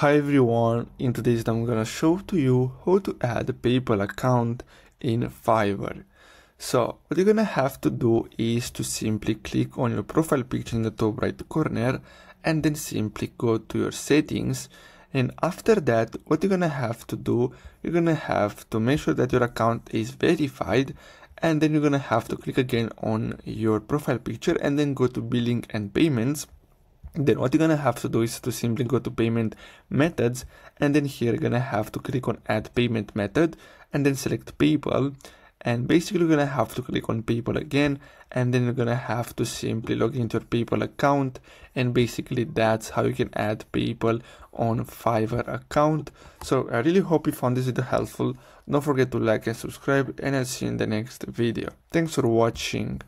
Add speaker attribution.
Speaker 1: Hi everyone, in today's video I'm gonna show to you how to add a PayPal account in Fiverr. So what you're gonna have to do is to simply click on your profile picture in the top right corner and then simply go to your settings and after that what you're gonna have to do you're gonna have to make sure that your account is verified and then you're gonna have to click again on your profile picture and then go to billing and payments then what you're gonna have to do is to simply go to payment methods and then here you're gonna have to click on add payment method and then select PayPal and basically you're gonna have to click on PayPal again and then you're gonna have to simply log into your PayPal account and basically that's how you can add PayPal on Fiverr account. So I really hope you found this video helpful. Don't forget to like and subscribe and I'll see you in the next video. Thanks for watching.